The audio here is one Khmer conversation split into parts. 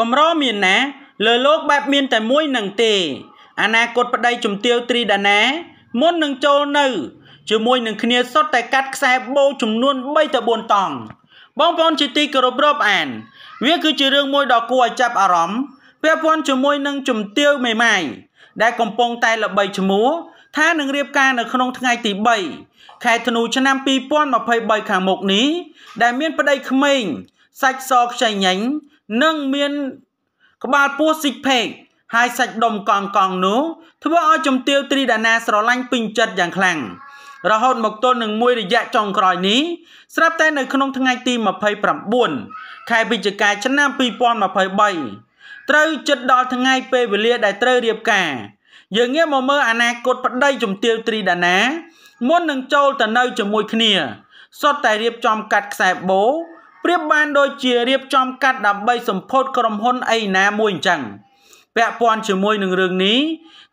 កម្រមានណា លើលោកបែបមានតែមួយនឹងទេអនាគតប្តីជំទាវត្រីដាណាមុននឹងចូលនៅជាមួយនឹងគ្នាសុទ្ធតែកាត់ខ្សែបូចំនួន3ទៅ4តង់បងប្អូនជាទីគោរពរាប់អាន វាគឺជារឿងមួយដ៏គួរឲ្យចាប់អារម្មណ៍ពាក់ព័ន្ធជាមួយនឹងជំទាវមេម៉ាយដែលកំពុងតែល្បីឈ្មោះថានឹងរៀបការនៅក្នុងថ្ងៃទី3ខែធ្នូឆ្នាំ2023ខាងមុខនេះដែលមានប្តីក្មេងសាច់សខ្ចីញញ និងមានក្បាលពោះស៊ីកផេកហើយសាច់ដុំកង់កង់នោះធ្វើឲ្យជំទាវត្រីដាណាស្រឡាញ់ពេញចិត្តយ៉ាងខ្លាំងរហូតមកទល់នឹងមួយរយៈចុងក្រោយនេះស្រាប់តែនៅក្នុងថ្ងៃទី29ខែវិច្ឆិកាឆ្នាំ2023ត្រូវជិតដល់ថ្ងៃពេលវេលាដែលត្រូវរៀបការយើងងាកមកមើលអនាគតប្តីជំទាវត្រីដាណាមុននឹងចូលទៅនៅជាមួយគ្នាសុទ្ធតែរៀបចំកាត់ខ្សែបូ ប្រៀបបានដូចជារៀបចំកាត់ដើម្បីសម្ពោធក្រុមហ៊ុនអីណាមួយអញ្ចឹងពាក់ព័ន្ធជាមួយនឹងរឿងនេះ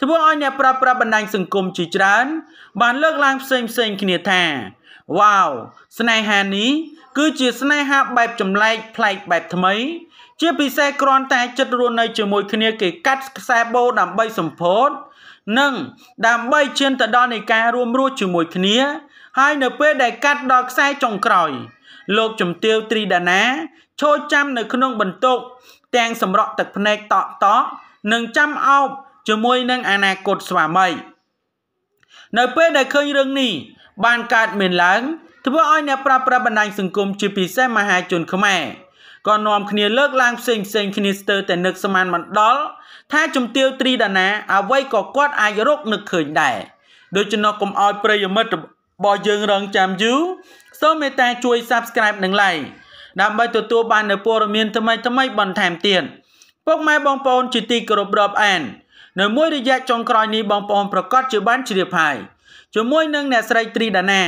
ធ្វើឲ្យអ្នកប្រាប់ប្រាប់បណ្ដាញសង្គមជាច្រើន បានលើកឡើងផ្សេងផ្សេងគ្នាថាវ៉ាវស្នេហានេះគឺជាស្នេហាបែបចម្លែកប្លែកបែបថ្មី ជាពិសេសគ្រាន់តែចិត្តរស់នៅជាមួយគ្នាគេកាត់ខ្សែបូដើម្បីសម្ពោធនិងដើម្បីឈានទៅដល់នៃការរួមរស់ជាមួយគ្នា ហើយនៅពេលដែលកាត់ដល់ខ្សែចុងក្រោយ លោកជំទាវត្រីដាណាឈរចាំនៅក្នុងបន្ទប់ទាំងសម្រក់ទឹកភ្នែកតក់តក់និងចាំអោបជាមួយនឹងអនាគតស្វាមីនៅពេលដែលឃើញរឿងនេះបានកើតមានឡើងធ្វើឲ្យអ្នកប្រាស្រ័យបណ្ដាញសង្គមជាពិសេសមហាជនខ្មែរក៏នាំគ្នាលើកឡើងផ្សេងផ្សេងគ្នាស្ទើរតែនឹកស្មានមិនដល់ថាជំទាវត្រីដាណាអ្វីក៏គាត់អាចរកនឹកឃើញដែរដូច្នោះកុំឲ្យប្រិយមិត្តរបស់យើងរងចាំយូរ សូមមេត្តាជួយ Subscribe និង Like ដើម្បីទទួលបាននូវព័ត៌មានថ្មីថ្មីបន្ថែមទៀតពុកម៉ែបងប្អូនជាទីគោរពរាប់អាននៅមួយរយៈចុងក្រោយនេះបងប្អូនប្រកាសជាបានជ្រាបហើយជាមួយនឹងអ្នកស្រីត្រីដាណា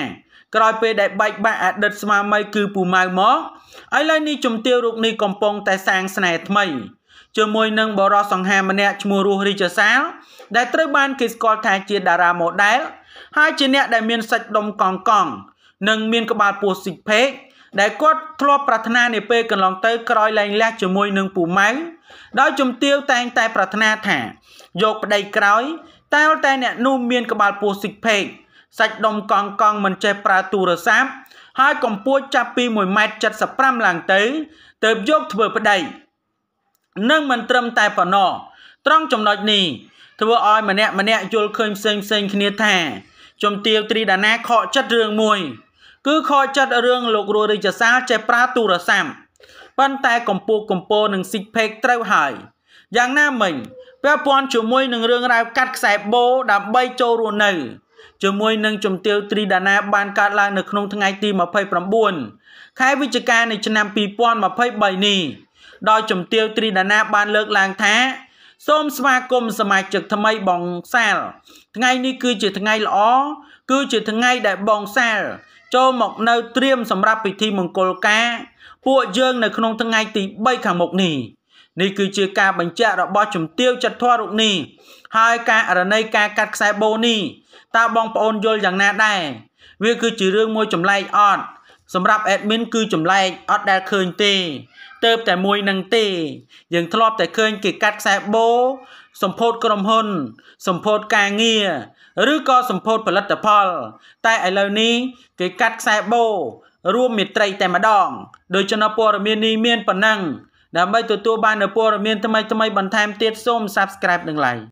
ក្រោយពេលដែលបែកបាក់អតីតស្មាមីគឺពូម៉ៅមកឥឡូវនេះជំទាវរូបនេះកំពុងតែសាងស្នេហ៍ថ្មីជាមួយនឹងបរិសសង្ហាម្នាក់ឈ្មោះរស់រីចសាលដែលត្រូវបានគេស្គាល់ថាជាតារាម៉ូដែលហើយជាអ្នកដែលមានសាច់ដុំកង់កង់ និងមានក្បាលពោះស៊ីកផេកដែលគាត់ធ្លាប់ប្រាថ្នានាពេលកន្លងទៅក្រោយលែងលះជាមួយនឹងពូម៉ៅដោយជំទាវតែងតែប្រាថ្នាថា យកប្តីក្រោយតែលតែអ្នកនោះមានក្បាលពោះស៊ីកផេកសាច់ដុំកង់កង់មិនចេះប្រើទូរស័ព្ទហើយកម្ពស់ចាប់ពី1.75ម៉ែត្រឡើងទៅទើបយកធ្វើប្តីនិងមិនត្រឹមតែប៉ុណ្ណោះត្រង់ចំណុចនេះធ្វើឲ្យម្នាក់ម្នាក់យល់ឃើញផ្សេងផ្សេងគ្នាថាជំទាវត្រីដាណាខកចិត្តរឿងមួយ គឺខកចិត្តរឿងលោករស់រាជសាលចេះប្រើទូរស័ព្ទប៉ុន្តែកម្ពុជាកម្ពូនឹងស៊ីកផេកត្រូវហើយយ៉ាងណាមិញពាក់ព័ន្ធជាមួយនឹងរឿងរ៉ាវកាត់ខ្សែបូដើម្បីចូលរស់នៅជាមួយនឹងជំទាវត្រីដាណាបានកើតឡើងនៅក្នុងថ្ងៃទី29ខែវិច្ឆិកានៃឆ្នាំ2023នេះដោយជំទាវត្រីដាណាបានលើកឡើងថាសូមស្វាគមន៍សមាជិកថ្មីបងសាលថ្ងៃនេះគឺជាថ្ងៃល្អគឺជាថ្ងៃដែលបងសាល ចូលមកនៅត្រៀមសម្រាប់ពិធីមង្គលការពួកយើងនៅក្នុងថ្ងៃទី3ខាងមុខនេះនេះគឺជាការបញ្ជាក់របស់ជំទាវចិត្តធររូបនេះហើយការអរណីការកាត់ខ្សែបូនេះតើបងប្អូនយល់យ៉ាងណាដែរវាគឺជារឿងមួយចម្លែកអត់សម្រាប់ admin គឺចម្លែកអត់ដែលឃើញទេ ទៅតែមួយនឹងទេ យើងធ្លាប់តែឃើញគេកាត់ខ្សែបូសម្ពោធក្រុមហ៊ុន សម្ពោធការងារឬក៏សម្ពោធផលិតផល តែឥឡូវនេះគេកាត់ខ្សែបូរួមមេត្រីតែម្ដងដោយចំណព័ត៌មាននេះមានប៉ុណ្ណឹងដើម្បីទទួលបាននូវព័ត៌មានថ្មីៗបន្ថែមទៀតសូម Subscribe និង Like